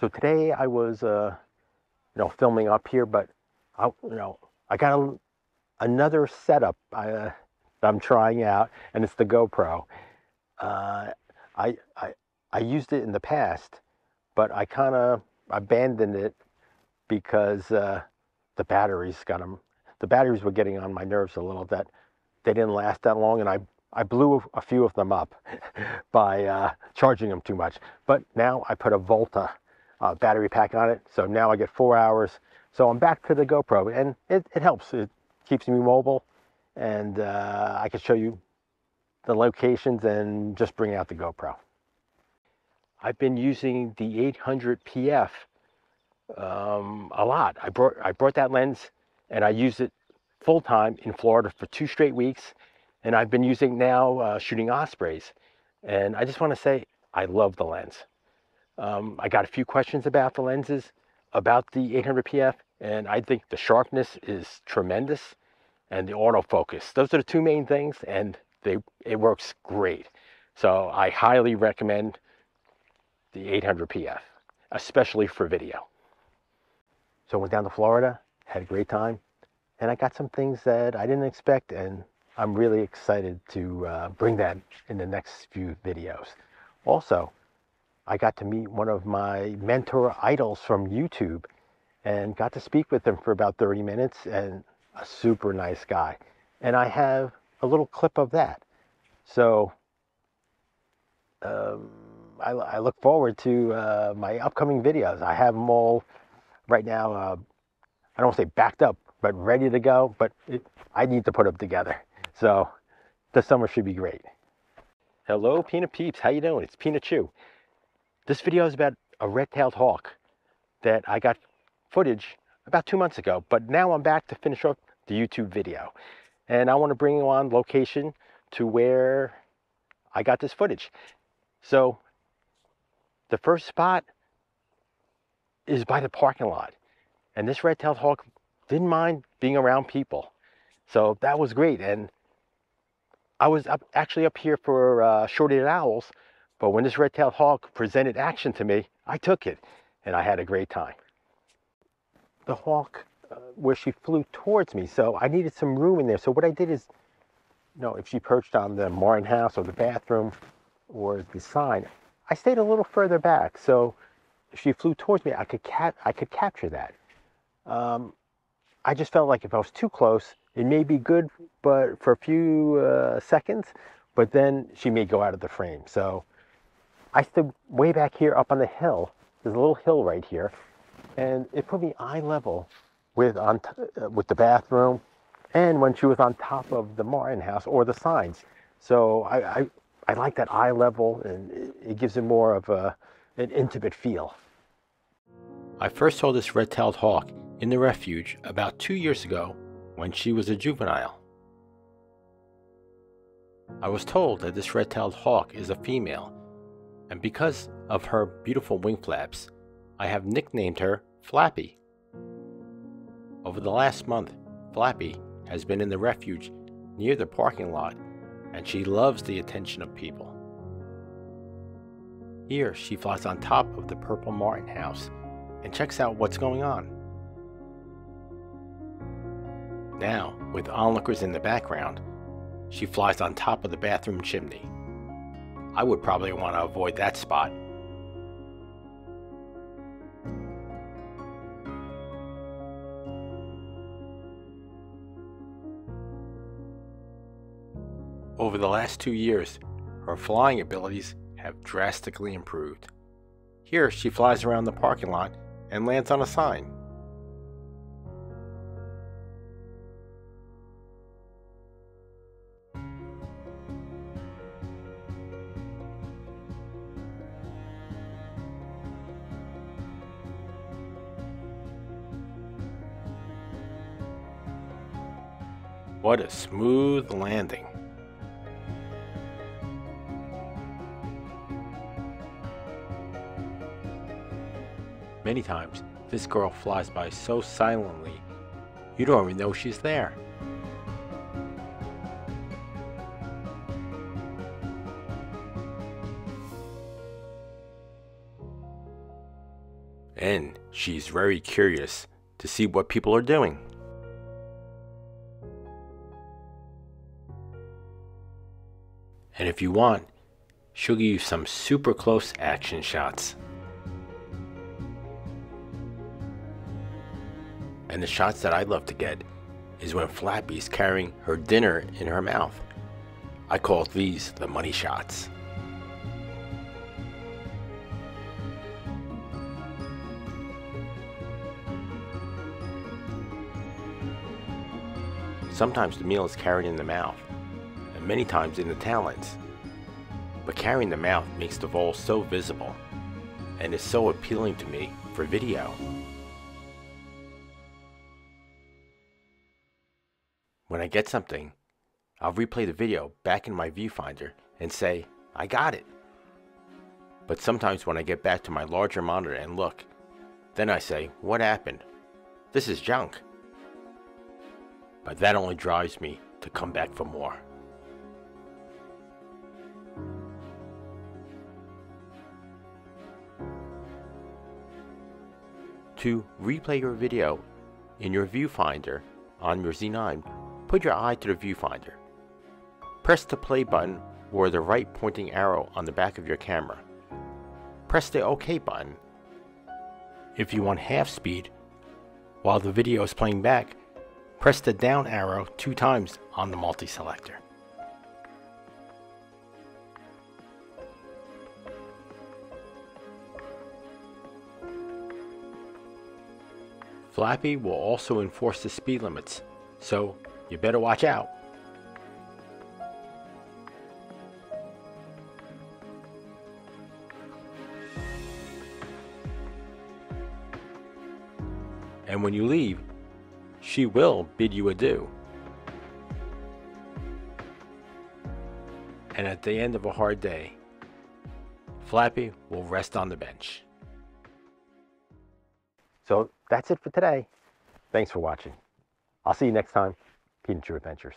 So today I was, uh, you know, filming up here, but I, you know, I got a, another setup I, uh, that I'm trying out, and it's the GoPro. Uh, I, I I used it in the past, but I kind of abandoned it because uh, the batteries got them. The batteries were getting on my nerves a little. That they didn't last that long, and I I blew a few of them up by uh, charging them too much. But now I put a Volta uh, battery pack on it, so now I get four hours. So I'm back to the GoPro, and it, it helps. It keeps me mobile, and uh, I can show you the locations and just bring out the GoPro. I've been using the 800 PF um, a lot. I brought I brought that lens and I used it full time in Florida for two straight weeks, and I've been using now uh, shooting ospreys. And I just want to say I love the lens. Um, I got a few questions about the lenses, about the 800 PF, and I think the sharpness is tremendous, and the autofocus. Those are the two main things, and they it works great. So I highly recommend the 800 PF, especially for video. So I went down to Florida, had a great time, and I got some things that I didn't expect, and I'm really excited to uh, bring that in the next few videos. Also, I got to meet one of my mentor idols from YouTube and got to speak with him for about 30 minutes and a super nice guy. And I have a little clip of that. So um, I, I, look forward to uh, my upcoming videos. I have them all right now, uh, I don't say backed up, but ready to go. But it, I need to put them together. So the summer should be great. Hello, Peanut Peeps. How you doing? It's Peanut Chu. This video is about a red-tailed hawk that I got footage about two months ago. But now I'm back to finish up the YouTube video. And I want to bring you on location to where I got this footage. So the first spot is by the parking lot. And this red-tailed hawk didn't mind being around people. So that was great. And I was up, actually up here for uh, short-eared owls, but when this red-tailed hawk presented action to me, I took it and I had a great time. The hawk, uh, where she flew towards me, so I needed some room in there. So what I did is, you know, if she perched on the Martin house or the bathroom or the sign, I stayed a little further back. So if she flew towards me, I could cap I could capture that. Um, I just felt like if I was too close, it may be good, but for a few uh, seconds, but then she may go out of the frame. So I stood way back here up on the hill. There's a little hill right here, and it put me eye level with on uh, with the bathroom, and when she was on top of the Martin house or the signs. So I I, I like that eye level, and it, it gives it more of a an intimate feel. I first saw this red-tailed hawk in the refuge about two years ago when she was a juvenile. I was told that this red-tailed hawk is a female, and because of her beautiful wing flaps, I have nicknamed her Flappy. Over the last month, Flappy has been in the refuge near the parking lot, and she loves the attention of people. Here, she flies on top of the Purple Martin house and checks out what's going on. Now, with onlookers in the background, she flies on top of the bathroom chimney. I would probably want to avoid that spot. Over the last two years, her flying abilities have drastically improved. Here, she flies around the parking lot and lands on a sign. What a smooth landing. Many times, this girl flies by so silently, you don't even know she's there. And she's very curious to see what people are doing. And if you want, she'll give you some super close action shots. And the shots that I love to get is when Flappy's carrying her dinner in her mouth. I call these the money shots. Sometimes the meal is carried in the mouth, many times in the talons. But carrying the mouth makes the bowl so visible, and is so appealing to me for video. When I get something, I'll replay the video back in my viewfinder and say, I got it. But sometimes when I get back to my larger monitor and look, then I say, what happened? This is junk. But that only drives me to come back for more. To replay your video in your viewfinder on your Z9, Put your eye to the viewfinder. Press the play button or the right pointing arrow on the back of your camera. Press the OK button. If you want half speed, while the video is playing back, press the down arrow two times on the multi-selector. Flappy will also enforce the speed limits, so you better watch out. And when you leave, she will bid you adieu. And at the end of a hard day, Flappy will rest on the bench. So that's it for today. Thanks for watching. I'll see you next time. Peanut Adventures.